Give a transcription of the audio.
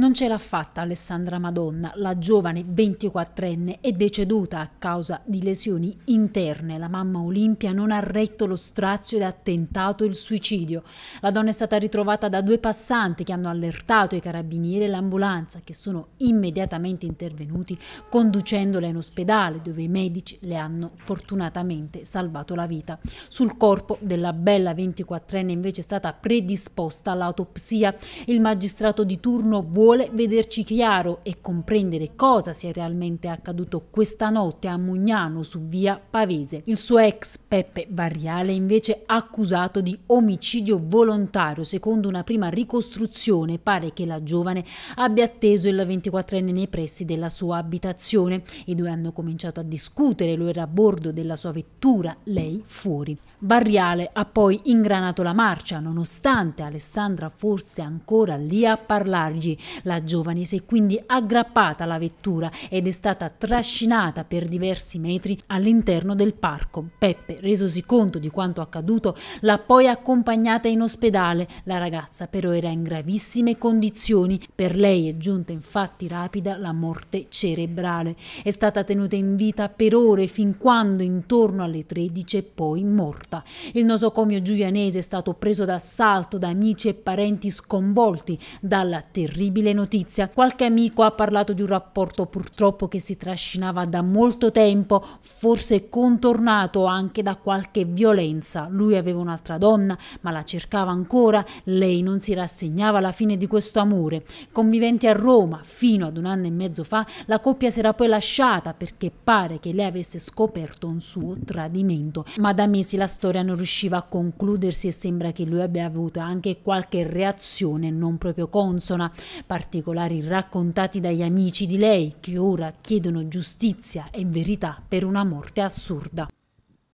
Non ce l'ha fatta Alessandra Madonna, la giovane 24enne è deceduta a causa di lesioni interne. La mamma Olimpia non ha retto lo strazio ed ha tentato il suicidio. La donna è stata ritrovata da due passanti che hanno allertato i carabinieri e l'ambulanza che sono immediatamente intervenuti conducendola in ospedale dove i medici le hanno fortunatamente salvato la vita. Sul corpo della bella 24enne invece è stata predisposta l'autopsia. Il magistrato di turno vuole vuole vederci chiaro e comprendere cosa sia realmente accaduto questa notte a Mugnano su via Pavese. Il suo ex Peppe Barriale invece accusato di omicidio volontario. Secondo una prima ricostruzione pare che la giovane abbia atteso il 24enne nei pressi della sua abitazione. I due hanno cominciato a discutere, lui era a bordo della sua vettura, lei fuori. Barriale ha poi ingranato la marcia, nonostante Alessandra fosse ancora lì a parlargli. La giovane si è quindi aggrappata alla vettura ed è stata trascinata per diversi metri all'interno del parco. Peppe, resosi conto di quanto accaduto, l'ha poi accompagnata in ospedale. La ragazza però era in gravissime condizioni. Per lei è giunta infatti rapida la morte cerebrale. È stata tenuta in vita per ore fin quando intorno alle 13 è poi morta. Il nosocomio giulianese è stato preso d'assalto da amici e parenti sconvolti dalla terribile notizia. Qualche amico ha parlato di un rapporto purtroppo che si trascinava da molto tempo, forse contornato anche da qualche violenza. Lui aveva un'altra donna, ma la cercava ancora, lei non si rassegnava alla fine di questo amore. Conviventi a Roma fino ad un anno e mezzo fa, la coppia si era poi lasciata perché pare che lei avesse scoperto un suo tradimento. Ma da mesi la storia non riusciva a concludersi e sembra che lui abbia avuto anche qualche reazione non proprio consona, particolari raccontati dagli amici di lei che ora chiedono giustizia e verità per una morte assurda.